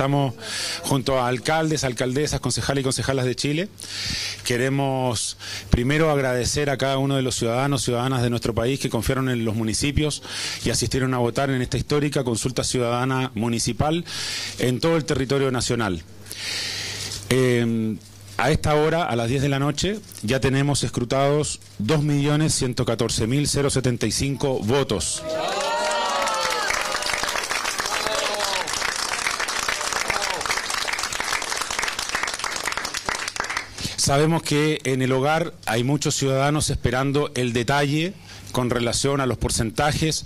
estamos junto a alcaldes, alcaldesas, concejales y concejalas de Chile. Queremos primero agradecer a cada uno de los ciudadanos, ciudadanas de nuestro país que confiaron en los municipios y asistieron a votar en esta histórica consulta ciudadana municipal en todo el territorio nacional. Eh, a esta hora, a las 10 de la noche, ya tenemos escrutados 2.114.075 votos. Sabemos que en el hogar hay muchos ciudadanos esperando el detalle con relación a los porcentajes.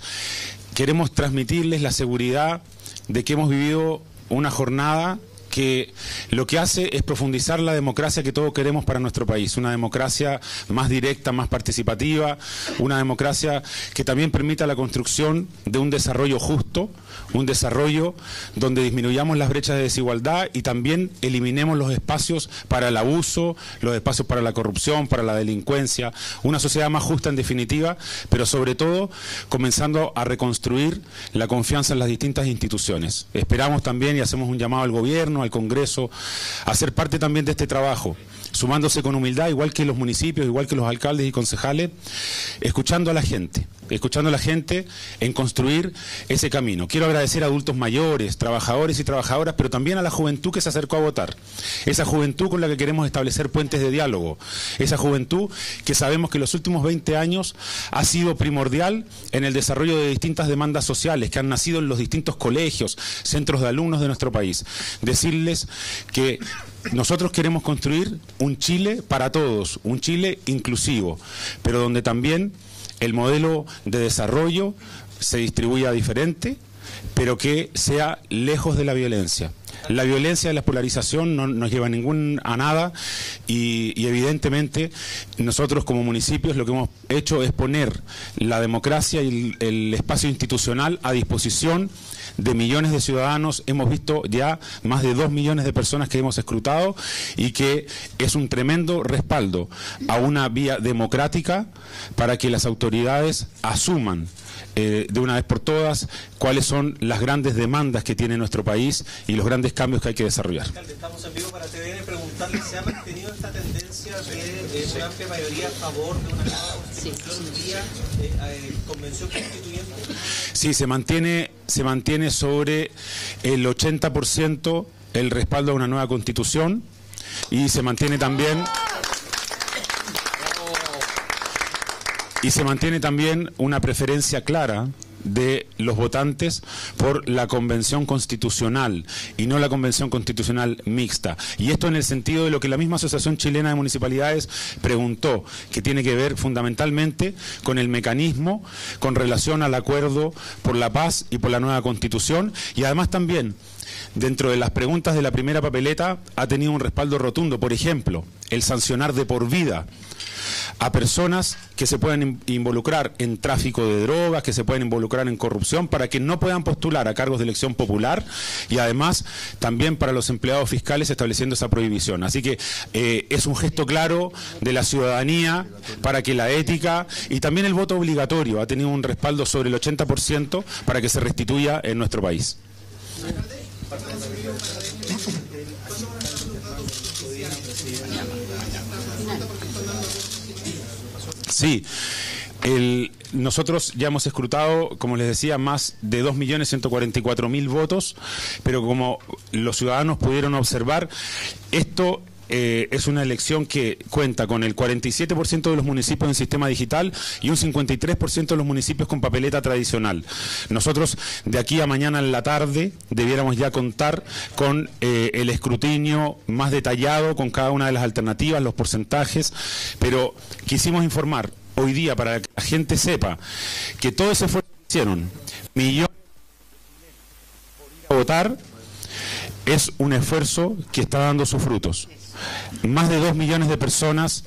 Queremos transmitirles la seguridad de que hemos vivido una jornada que lo que hace es profundizar la democracia que todos queremos para nuestro país, una democracia más directa, más participativa, una democracia que también permita la construcción de un desarrollo justo, un desarrollo donde disminuyamos las brechas de desigualdad y también eliminemos los espacios para el abuso, los espacios para la corrupción, para la delincuencia, una sociedad más justa en definitiva, pero sobre todo comenzando a reconstruir la confianza en las distintas instituciones. Esperamos también y hacemos un llamado al gobierno, al Congreso, a ser parte también de este trabajo, sumándose con humildad, igual que los municipios, igual que los alcaldes y concejales, escuchando a la gente escuchando a la gente en construir ese camino. Quiero agradecer a adultos mayores, trabajadores y trabajadoras, pero también a la juventud que se acercó a votar. Esa juventud con la que queremos establecer puentes de diálogo. Esa juventud que sabemos que en los últimos 20 años ha sido primordial en el desarrollo de distintas demandas sociales que han nacido en los distintos colegios, centros de alumnos de nuestro país. Decirles que nosotros queremos construir un Chile para todos, un Chile inclusivo, pero donde también el modelo de desarrollo se distribuya diferente, pero que sea lejos de la violencia. La violencia de la polarización no nos lleva a, ningún, a nada y, evidentemente nosotros como municipios lo que hemos hecho es poner la democracia y el espacio institucional a disposición de millones de ciudadanos, hemos visto ya más de dos millones de personas que hemos escrutado y que es un tremendo respaldo a una vía democrática para que las autoridades asuman eh, de una vez por todas cuáles son las grandes demandas que tiene nuestro país y los grandes cambios que hay que desarrollar. Estamos en vivo para TVN preguntarle, ¿se ha mantenido esta tendencia de, una amplia mayoría a favor de una constitución vía eh, eh, convención constituyente? Sí, se mantiene, se mantiene sobre el 80% el respaldo a una nueva constitución y se mantiene también... Y se mantiene también una preferencia clara de los votantes por la convención constitucional y no la convención constitucional mixta. Y esto en el sentido de lo que la misma Asociación Chilena de Municipalidades preguntó, que tiene que ver fundamentalmente con el mecanismo con relación al acuerdo por la paz y por la nueva constitución y además también dentro de las preguntas de la primera papeleta ha tenido un respaldo rotundo. Por ejemplo, el sancionar de por vida a personas que se puedan involucrar en tráfico de drogas, que se pueden involucrar en corrupción, para que no puedan postular a cargos de elección popular y además también para los empleados fiscales estableciendo esa prohibición. Así que eh, es un gesto claro de la ciudadanía para que la ética y también el voto obligatorio ha tenido un respaldo sobre el 80% para que se restituya en nuestro país. Sí. nosotros ya hemos escrutado, como les decía, más de 2.144.000 votos, pero como los ciudadanos pudieron observar, esto eh, es una elección que cuenta con el 47% de los municipios en sistema digital y un 53% de los municipios con papeleta tradicional. Nosotros de aquí a mañana en la tarde debiéramos ya contar con eh, el escrutinio más detallado con cada una de las alternativas, los porcentajes, pero quisimos informar hoy día para que la gente sepa que todo ese esfuerzo que hicieron millones de votar es un esfuerzo que está dando sus frutos más de dos millones de personas,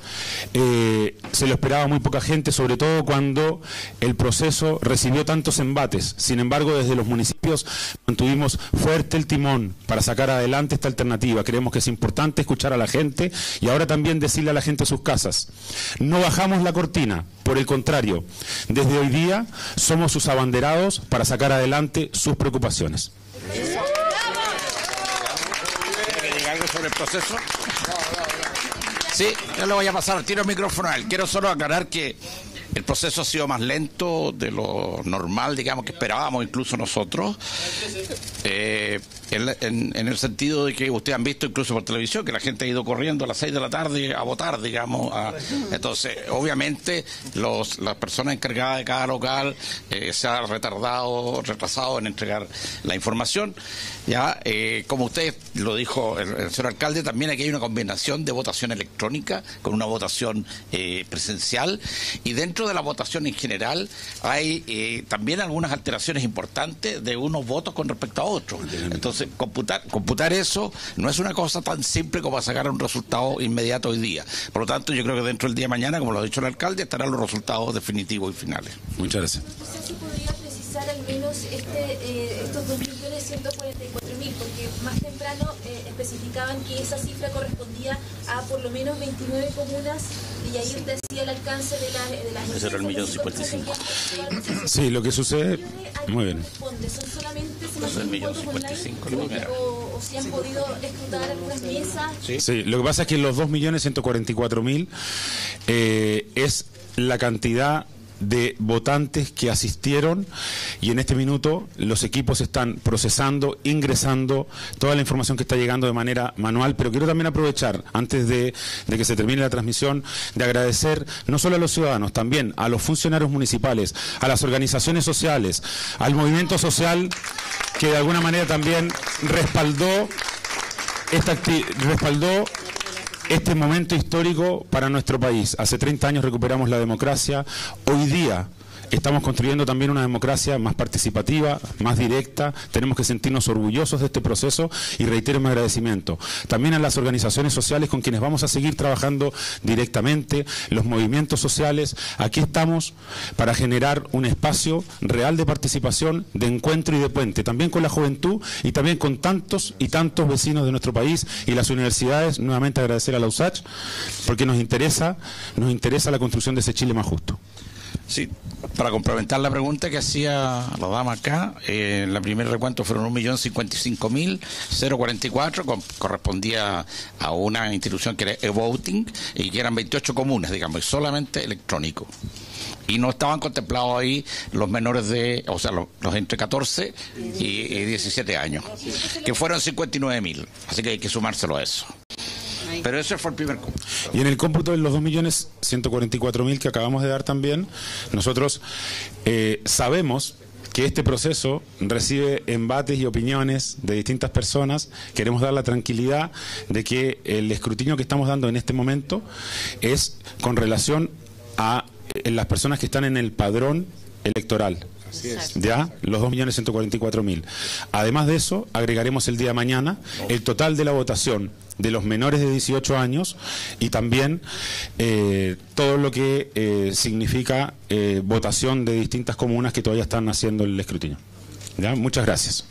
eh, se lo esperaba muy poca gente, sobre todo cuando el proceso recibió tantos embates. Sin embargo, desde los municipios mantuvimos fuerte el timón para sacar adelante esta alternativa. Creemos que es importante escuchar a la gente y ahora también decirle a la gente sus casas. No bajamos la cortina, por el contrario, desde hoy día somos sus abanderados para sacar adelante sus preocupaciones. All right. Sí, yo le voy a pasar, tiro el micrófono a él. Quiero solo aclarar que el proceso ha sido más lento de lo normal, digamos, que esperábamos incluso nosotros, eh, en, el sentido de que ustedes han visto incluso por televisión que la gente ha ido corriendo a las 6 de la tarde a votar, digamos. entonces, obviamente, las personas encargadas de cada local eh, se han retardado, retrasado en entregar la información. Ya, eh, como usted lo dijo el, señor alcalde, también aquí hay una combinación de votación electrónica con una votación presencial y dentro de la votación en general hay eh, también algunas alteraciones importantes de unos votos con respecto a otros. Entonces, computar, computar eso no es una cosa tan simple como sacar un resultado inmediato hoy día. Por lo tanto, yo creo que dentro del día de mañana, como lo ha dicho el alcalde, estarán los resultados definitivos y finales. Muchas gracias. podría precisar al menos este, eh, estos 2.144.000, porque más temprano eh, especificaban que esa cifra correspondía a por lo menos 29 comunas y ahí usted decía el alcance de, la, de las... Ese era el millón 55. Sí, lo que sucede... Muy bien. ¿Son solamente se el millón 55 o, o si han podido escrutar algunas mesas? Sí. sí, lo que pasa es que los 2.144.000 eh, es la cantidad de votantes que asistieron y en este minuto los equipos están procesando, ingresando toda la información que está llegando de manera manual, pero quiero también aprovechar, antes de, que se termine la transmisión, de agradecer no solo a los ciudadanos, también a los funcionarios municipales, a las organizaciones sociales, al movimiento social que de alguna manera también respaldó esta respaldó este momento histórico para nuestro país. Hace 30 años recuperamos la democracia. Hoy día Estamos construyendo también una democracia más participativa, más directa. Tenemos que sentirnos orgullosos de este proceso y reitero mi agradecimiento. También a las organizaciones sociales con quienes vamos a seguir trabajando directamente, los movimientos sociales. Aquí estamos para generar un espacio real de participación, de encuentro y de puente, también con la juventud y también con tantos y tantos vecinos de nuestro país y las universidades. Nuevamente agradecer a la USACH porque nos interesa, nos interesa la construcción de ese Chile más justo. Sí, para complementar la pregunta que hacía la dama acá, eh, la primer recuento fueron 1.055.044, correspondía a una institución que era e-voting y que eran 28 comunas, digamos, y solamente electrónico. Y no estaban contemplados ahí los menores de, o sea, los, entre 14 y, y 17 años, que fueron 59.000, así que hay que sumárselo a eso. Pero ese fue el primer cómputo. Y en el cómputo de los 2.144.000 que acabamos de dar también, nosotros eh, sabemos que este proceso recibe embates y opiniones de distintas personas. Queremos dar la tranquilidad de que el escrutinio que estamos dando en este momento es con relación a eh, las personas que están en el padrón electoral. ¿Ya? Los 2.144.000. Además de eso, agregaremos el día de mañana el total de la votación de los menores de 18 años y también eh, todo lo que eh, significa eh, votación de distintas comunas que todavía están haciendo el escrutinio. Muchas gracias.